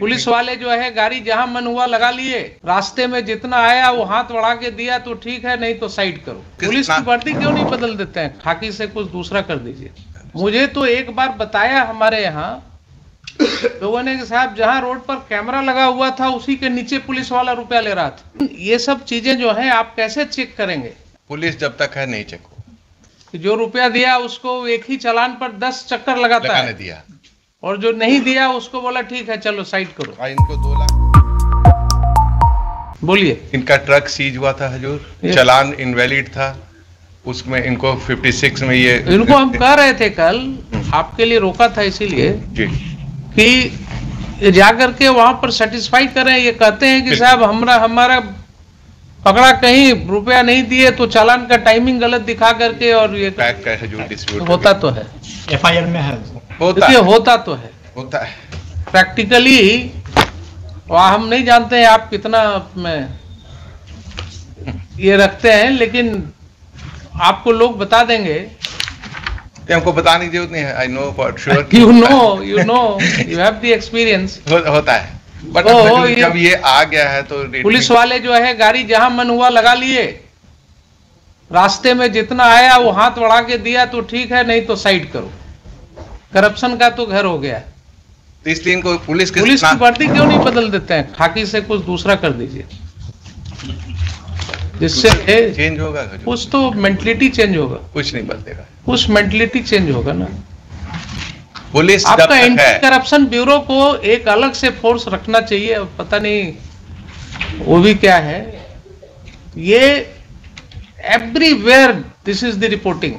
Police वाले जो है गाड़ी जहाँ मन हुआ लगा लिए। रास्ते में जितना आया वो हाथ बढ़ा के दिया तो ठीक है नहीं तो साइड करो। पुलिस की वर्दी क्यों नहीं बदल देते हैं? खाकी से कुछ दूसरा कर दीजिए। मुझे तो एक बार बताया हमारे यहाँ लोगों ने साहब जहाँ रोड पर कैमरा लगा हुआ था उसी के नीचे पुलिस वाला रुपया ले रहा था। ये सब चीज़ें जो है आप कैसे चेक करेंगे? पुलिस जब तक है नहीं चेक जो रुपया दिया उसको एक ही चालान पर दस चक्कर लगाता है। दिया। और जो नहीं दिया उसको बोला ठीक है चलो साइड करो. और इनको दो लाख। बोलिए। इनका ट्रक सीज हुआ था हजूर। चलान इनवैलिड था। उसमें इनको 56 में ये इनको हम कह रहे थे कल आपके लिए रोका था इसीलिए जी। कि जा करके वहाँ पर सेटिस्फाई करें। ये कहते हैं कि साहब हमारा हमारा पकड़ा कहीं रुपया नहीं दिए तो चालान का टाइमिंग गलत दिखा करके और ये पैक का हजूर डिस्प्यूट होता तो है। एफ़ आई आर में है। होता है। होता तो है। होता है। प्रैक्टिकली वहाँ हम नहीं जानते हैं आप कितना में ये रखते हैं लेकिन आपको लोग बता देंगे। ये हमको बताने की ज़रूरत नहीं है। I know for sure you know you know you have the experience होता है। बट ओ, ये- जब ये आ गया है तो पुलिस वाले जो है गाड़ी जहाँ मन हुआ लगा लिए। रास्ते में जितना आया वो हाथ बढ़ा के दिया तो ठीक है नहीं तो साइड करो। करप्शन का तो घर हो गया तो इसलिए इनको पुलिस के पुलिस की वर्दी क्यों नहीं बदल देते हैं? खाकी से कुछ दूसरा कर दीजिए। जिससे चेंज होगा कुछ तो मेंटलिटी चेंज होगा। कुछ नहीं बदलेगा। कुछ मेंटलिटी चेंज होगा ना। पुलिस आपका एंटी करप्शन ब्यूरो को एक अलग से फोर्स रखना चाहिए पता नहीं वो भी क्या है। ये everywhere this is the reporting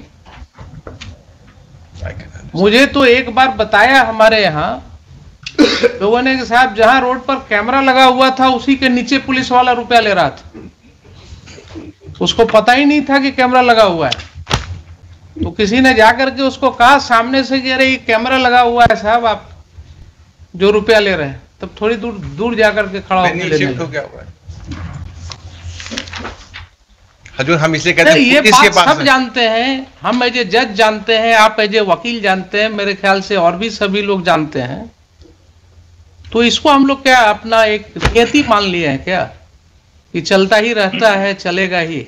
मुझे तो एक बार बताया हमारे यहाँ लोगों ने साहब जहाँ रोड पर कैमरा लगा हुआ था उसी के नीचे पुलिस वाला रुपया ले रहा था। उसको पता ही नहीं था कि कैमरा लगा हुआ है। तो किसी ने जाकर के उसको कहा सामने से कि अरे ये कैमरा लगा हुआ है साहब आप जो रुपया ले रहे हैं तब थोड़ी दूर दूर जाकर के खड़ा होकर वेन्यू लेने शिफ्ट हो लगे। गया हुआ है हजूर हम इसे कहते हैं ये बात पास सब। जानते हैं हम एज ए जज जानते हैं आप एज ए वकील जानते हैं मेरे ख्याल से और भी सभी लोग जानते हैं। तो इसको हम लोग क्या अपना एक नियति मान लिए हैं क्या? कि चलता ही रहता है चलेगा ही।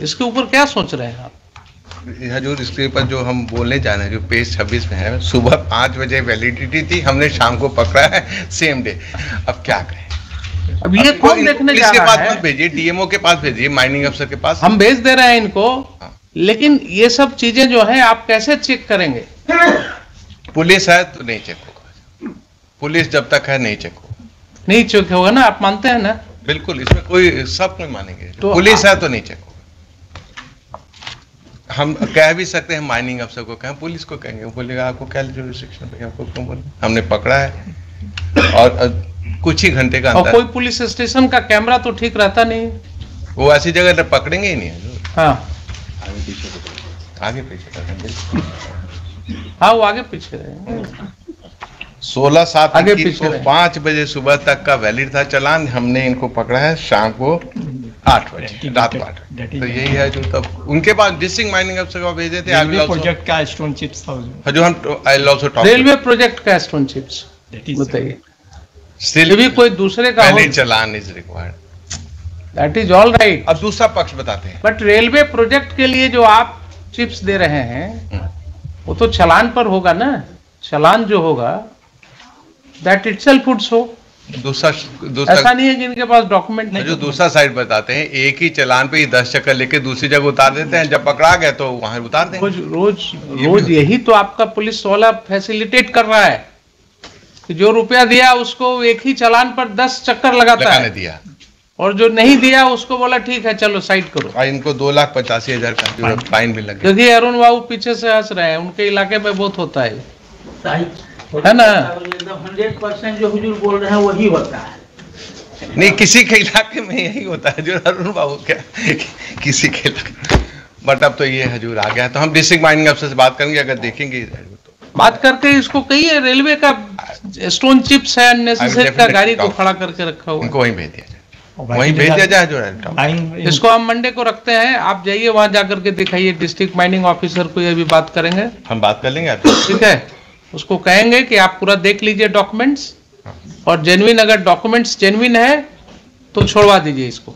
इसके ऊपर क्या सोच रहे हैं आप? हजूर इसके ऊपर जो हम बोलने जा रहे हैं जो पेज 26 में है सुबह पाँच बजे वैलिडिटी थी हमने शाम को पकड़ा है सेम डे अब क्या करें? अब ये कौन देखने जा रहा है? भेजिए डीएमओ के पास भेजिए माइनिंग अफसर के पास। हम भेज दे रहे हैं इनको हाँ। लेकिन ये सब चीज़ें जो है आप कैसे चेक करेंगे? पुलिस है तो नहीं चेक होगा। पुलिस जब तक है नहीं चेक होगा। नहीं चेक होगा ना? आप मानते हैं ना? बिल्कुल इसमें कोई सब कोई मानेंगे। तो पुलिस है तो नहीं चेक होगा। हम कह भी सकते हैं माइनिंग अफसर को कहें पुलिस को कहेंगे। बोलेगा आपको क्या जुरिस्डिक्शन पे आपको क्यों बोले? हमने पकड़ा है। और कुछ ही घंटे का और अंतर। कोई पुलिस स्टेशन का कैमरा तो ठीक रहता नहीं। वो ऐसी जगह पकड़ेंगे ही नहीं। हाँ। आगे पीछे हाँ वो आगे पीछे रहे। सोलह सात आगे पीछे। पाँच बजे सुबह तक का वैलिड था चलान। हमने इनको पकड़ा है शाम को आठ बजे रात को आठ तो यही है जो तब उनके पास डिस्ट्रिक्ट माइनिंग अफसर को भेजे थे रेलवे प्रोजेक्ट का स्टोन चिप्स था जो हम I also talk railway project का स्टोन चिप्स बताइए। स्टिल भी कोई दूसरे का valid challan is required that is all right अब दूसरा पक्ष बताते हैं। बट रेलवे प्रोजेक्ट के लिए जो आप चिप्स दे रहे हैं हम्म। वो तो चलान पर होगा ना? चलान जो होगा that itself would show दूसरा दूसरा ऐसा नहीं है कि इनके पास डॉक्यूमेंट नहीं जो दूसरा साइड बताते हैं एक ही चलान पे ही दस चक्कर लेके दूसरी जगह उतार देते हैं जब पकड़ा गए तो वहाँ उतार देंगे रोज रोज रोज यही तो आपका पुलिस वाला फैसिलिटेट कर रहा है। कि जो रुपया दिया उसको एक ही चालान पर दस चक्कर लगाता है। दिया। और जो नहीं दिया उसको बोला ठीक है चलो साइड करो। और इनको दो लाख पचासी हज़ार का जो फाइन भी लगे। देखिए अरुण बाबू पीछे से हंस रहे हैं उनके इलाके में बहुत होता है। है ना? हंड्रेड परसेंट जो हुजूर बोल रहे हैं वही होता है। नहीं किसी के इलाके में यही होता है जो अरुण बाबू क्या किसी के इलाके बट अब तो ये हजूर आ गया तो हम डिस्ट्रिक्ट माइनिंग अफसर से बात करेंगे अगर देखेंगे तो बात करके इसको कहिए रेलवे का स्टोन चिप्स है अननेसेसरी का गाड़ी को खड़ा करके रखा हुआ उनको वहीं भेज दिया जाए। वहीं भेज दिया जाए जो है। इसको हम मंडे को रखते हैं आप जाइए वहाँ जाकर के दिखाइए डिस्ट्रिक्ट माइनिंग ऑफिसर को ये भी बात करेंगे। हम बात कर लेंगे ठीक है? उसको कहेंगे कि आप पूरा देख लीजिए डॉक्यूमेंट्स और जेन्युइन अगर डॉक्यूमेंट्स जेन्युइन है तो छोड़वा दीजिए इसको।